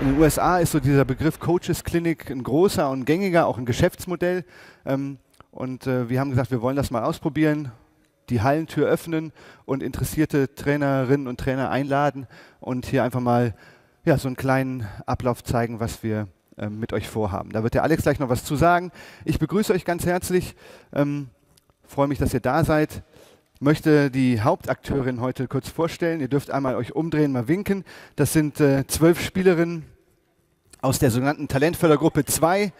In den USA ist so dieser Begriff Coaches Clinic ein großer und gängiger, auch ein Geschäftsmodell. Ähm, und äh, wir haben gesagt, wir wollen das mal ausprobieren, die Hallentür öffnen und interessierte Trainerinnen und Trainer einladen und hier einfach mal ja, so einen kleinen Ablauf zeigen, was wir äh, mit euch vorhaben. Da wird der Alex gleich noch was zu sagen. Ich begrüße euch ganz herzlich, ähm, freue mich, dass ihr da seid möchte die Hauptakteurin heute kurz vorstellen. Ihr dürft einmal euch umdrehen, mal winken. Das sind äh, zwölf Spielerinnen aus der sogenannten Talentfördergruppe 2,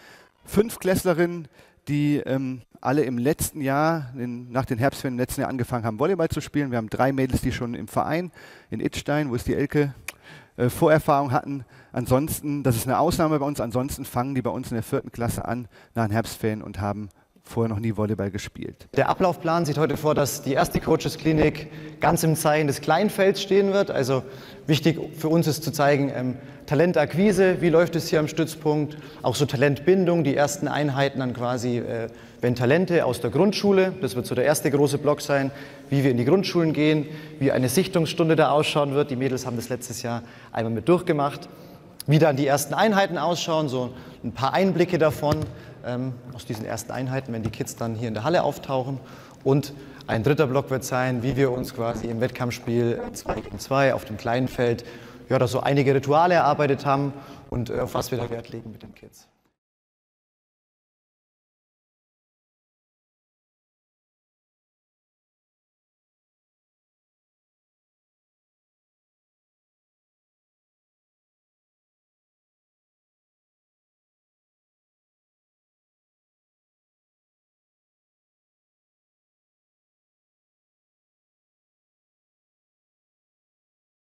fünf Klässlerinnen, die ähm, alle im letzten Jahr, in, nach den Herbstferien im letzten Jahr angefangen haben, Volleyball zu spielen. Wir haben drei Mädels, die schon im Verein in Itstein, wo ist die Elke, äh, Vorerfahrung hatten. Ansonsten, das ist eine Ausnahme bei uns, ansonsten fangen die bei uns in der vierten Klasse an nach den Herbstferien und haben vorher noch nie Volleyball gespielt. Der Ablaufplan sieht heute vor, dass die erste Coaches Klinik ganz im Zeichen des Kleinfelds stehen wird. Also wichtig für uns ist zu zeigen, ähm, Talentakquise, wie läuft es hier am Stützpunkt, auch so Talentbindung, die ersten Einheiten dann quasi, äh, wenn Talente aus der Grundschule, das wird so der erste große Block sein, wie wir in die Grundschulen gehen, wie eine Sichtungsstunde da ausschauen wird. Die Mädels haben das letztes Jahr einmal mit durchgemacht. Wie dann die ersten Einheiten ausschauen, so ein paar Einblicke davon ähm, aus diesen ersten Einheiten, wenn die Kids dann hier in der Halle auftauchen. Und ein dritter Block wird sein, wie wir uns quasi im Wettkampfspiel 2 gegen 2 auf dem kleinen Feld ja, da so einige Rituale erarbeitet haben und äh, auf was wir da Wert legen mit den Kids.